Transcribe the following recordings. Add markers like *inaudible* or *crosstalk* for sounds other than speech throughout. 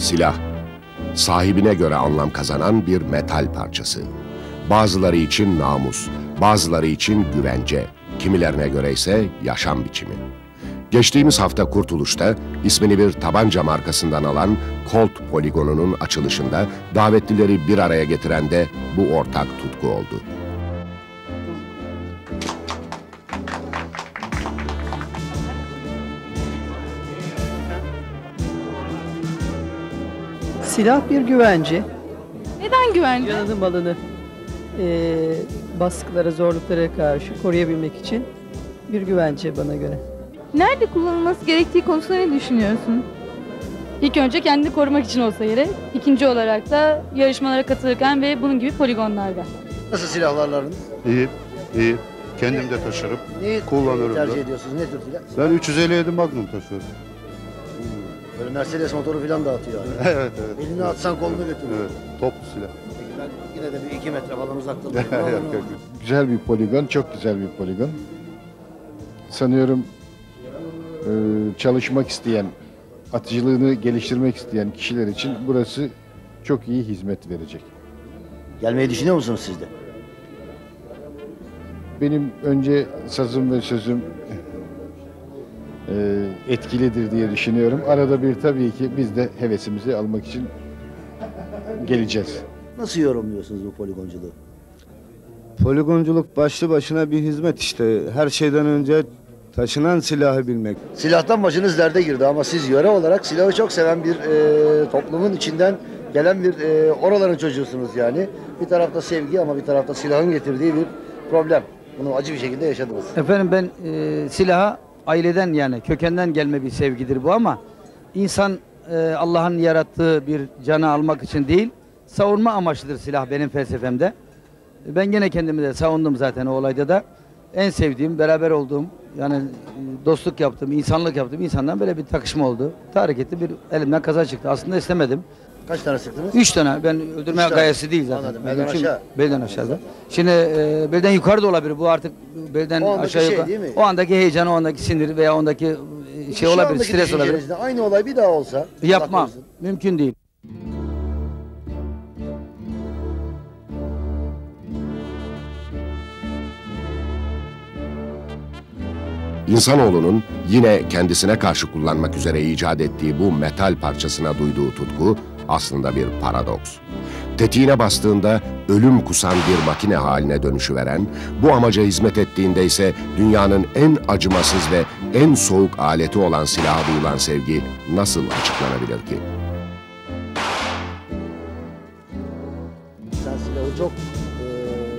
Silah. Sahibine göre anlam kazanan bir metal parçası. Bazıları için namus, bazıları için güvence, kimilerine göre ise yaşam biçimi. Geçtiğimiz hafta Kurtuluş'ta ismini bir tabanca markasından alan Colt poligonunun açılışında davetlileri bir araya getiren de bu ortak tutku oldu. Silah bir güvence. Neden güvence? Canını malını eee baskılara, zorluklara karşı koruyabilmek için bir güvence bana göre. Nerede kullanılması gerektiği konusunda ne düşünüyorsun? İlk önce kendini korumak için olsa gerek. İkinci olarak da yarışmalara katılırken ve bunun gibi poligonlarda. Nasıl silahlarlarınız? İyi, iyi. Kendim de taşırım. Neyi Kullanıyorum tercih da. ediyorsunuz? Ne tür silah? Ben 357 Magnum taşıyorum. Böyle Mercedes motoru falan dağıtıyor. Yani. *laughs* evet, evet. Elini atsan kolunu götürüyor. Evet, toplu silah. Peki ben yine de bir iki metre falan uzakta durayım. *laughs* Güzel bir poligon, çok güzel bir poligon. Sanıyorum e, çalışmak isteyen, atıcılığını geliştirmek isteyen kişiler için burası çok iyi hizmet verecek. Gelmeyi düşünüyor musunuz siz de? Benim önce sazım ve sözüm etkilidir diye düşünüyorum. Arada bir tabii ki biz de hevesimizi almak için geleceğiz. Nasıl yorumluyorsunuz bu poligonculuğu? Poligonculuk başlı başına bir hizmet işte. Her şeyden önce taşınan silahı bilmek. Silahtan başınız derde girdi ama siz yöre olarak silahı çok seven bir e, toplumun içinden gelen bir e, oraların çocuğusunuz yani. Bir tarafta sevgi ama bir tarafta silahın getirdiği bir problem. Bunu acı bir şekilde yaşadınız. Efendim ben e, silaha aileden yani kökenden gelme bir sevgidir bu ama insan e, Allah'ın yarattığı bir canı almak için değil savunma amaçlıdır silah benim felsefemde. Ben gene kendimi de savundum zaten o olayda da. En sevdiğim, beraber olduğum yani e, dostluk yaptığım, insanlık yaptığım insandan böyle bir takışma oldu. Tahrik etti bir elimden kaza çıktı. Aslında istemedim. Kaç tane sıktınız? Üç tane. Ben öldürme Üç tane. gayesi değil zaten. Anladım. Benim Belden için- aşağı. Belden aşağıda. Şimdi e, belden yukarı da olabilir. Bu artık belden O andaki aşağı şey yukarı. değil mi? O andaki heyecan, o andaki sinir veya ondaki e, şey Şu olabilir, andaki stres olabilir. düşüncenizde Aynı olay bir daha olsa. Allah Yapmam. korusun. Mümkün değil. İnsanoğlunun yine kendisine karşı kullanmak üzere icat ettiği bu metal parçasına duyduğu tutku aslında bir paradoks. Tetiğine bastığında ölüm kusan bir makine haline dönüşüveren, bu amaca hizmet ettiğinde ise dünyanın en acımasız ve en soğuk aleti olan silaha duyulan sevgi nasıl açıklanabilir ki? Sen silahı çok e,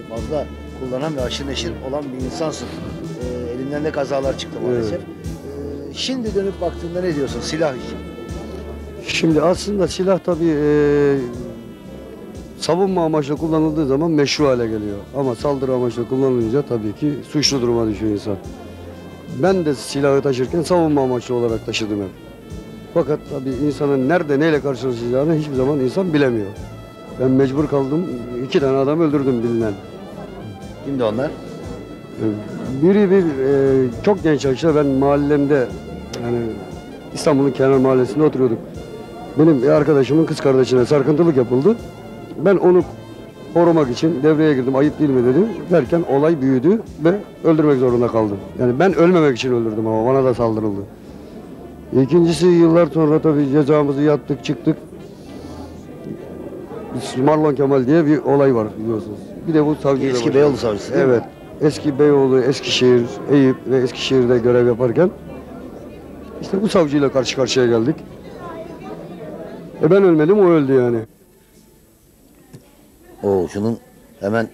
fazla kullanan ve aşırı neşir olan bir insansın. E, elinden de kazalar çıktı maalesef. E, şimdi dönüp baktığında ne diyorsun silah işi? Şimdi aslında silah tabii eee, savunma amaçlı kullanıldığı zaman meşru hale geliyor. Ama saldırı amaçlı kullanılınca tabii ki suçlu duruma düşüyor insan. Ben de silahı taşırken savunma amaçlı olarak taşıdım hep. Fakat tabii insanın nerede neyle karşılaşacağını hiçbir zaman insan bilemiyor. Ben mecbur kaldım. iki tane adam öldürdüm bilinen. Kimdi onlar? Biri bir e, çok genç yaşta ben mahallemde yani İstanbul'un kenar mahallesinde oturuyorduk. Benim bir arkadaşımın kız kardeşine sarkıntılık yapıldı. Ben onu korumak için devreye girdim. Ayıp değil mi dedim. Derken olay büyüdü ve öldürmek zorunda kaldım. Yani ben ölmemek için öldürdüm ama bana da saldırıldı. İkincisi yıllar sonra tabii cezamızı yattık çıktık. Marlon Kemal diye bir olay var biliyorsunuz. Bir de bu savcıyla Eski. Beyoğlu savcısı değil mi? Evet. Eski Beyoğlu, Eskişehir, Eyüp ve Eskişehir'de görev yaparken işte bu savcıyla karşı karşıya geldik. E ben ölmedim, o öldü yani. Oo şunun hemen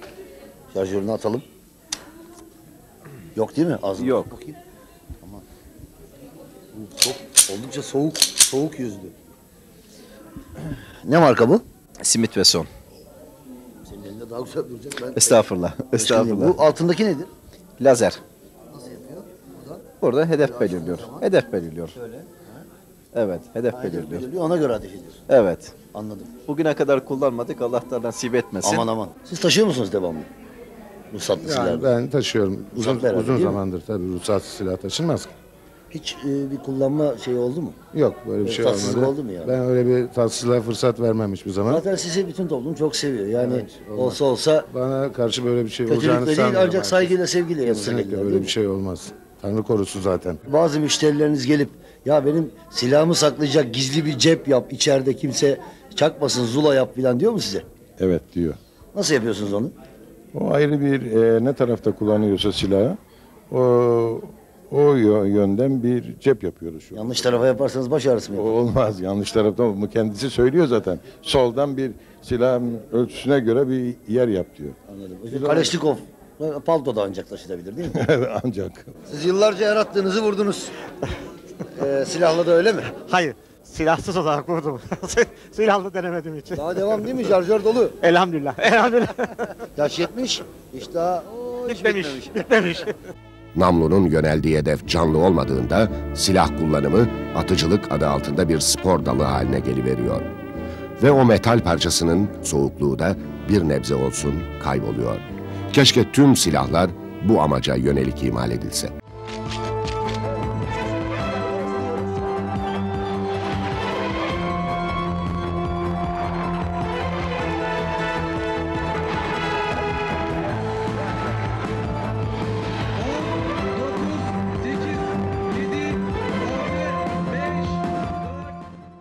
şarjörünü atalım. Yok değil mi? Ağzına Yok. Bakayım. Tamam. Bu Çok oldukça soğuk, soğuk yüzlü. Ne marka bu? Simit ve son. Senin elinde daha güzel duracak. Ben Estağfurullah. Estağfurullah. Bu altındaki nedir? Lazer. Nasıl yapıyor? Burada. Burada hedef belirliyor. Hedef belirliyor. Şöyle. Evet, hedef Aynen belirliyor. belirliyor. Ona göre ateş ediyorsun. Evet. Anladım. Bugüne kadar kullanmadık. Allah da nasip etmesin. Aman aman. Siz taşıyor musunuz devamlı? Ruhsatlı Yani silahı. ben taşıyorum. Uzun, Ruhsatlı herhalde, uzun değil mi? zamandır tabii ruhsatsız silah taşınmaz ki. Hiç e, bir kullanma şeyi oldu mu? Yok böyle bir Böyle şey tatsızlık olmadı. oldu mu yani? Ben öyle bir tatsızlığa fırsat vermem hiçbir zaman. Zaten sizi bütün toplum çok seviyor. Yani Evet, olmaz. olsa olsa Bana karşı böyle bir şey olacağını kötülükle değil sanmıyorum. ancak saygıyla sevgiyle yanınıza Kesinlikle gelirler, böyle bir şey olmaz. Tanrı korusun zaten. Bazı müşterileriniz gelip ya benim silahımı saklayacak gizli bir cep yap içeride kimse çakmasın zula yap filan diyor mu size? Evet diyor. Nasıl yapıyorsunuz onu? O ayrı bir e, ne tarafta kullanıyorsa silahı o o yö- yönden bir cep yapıyoruz şu an. Yanlış tarafa yaparsanız baş ağrısı mı O yapar? olmaz yanlış tarafta bu kendisi söylüyor zaten. Soldan bir silahın ölçüsüne göre bir yer yap diyor. Anladım. Kaleşnikov palto da ancak taşınabilir değil mi? *laughs* Ancak Siz yıllarca yarattığınızı vurdunuz. Ee, silahla da öyle mi? Hayır. Silahsız olarak vurdum. *laughs* Silahlı denemedim hiç. Daha devam değil mi? Şarjör dolu. Elhamdülillah. Elhamdülillah. Yaş 70. İşte daha oo, hiç Bitmemiş. bitmemiş. Bitmemiş. Namlunun yöneldiği hedef canlı olmadığında silah kullanımı atıcılık adı altında bir spor dalı haline geliveriyor. Ve o metal parçasının soğukluğu da bir nebze olsun kayboluyor. Keşke tüm silahlar bu amaca yönelik imal edilse.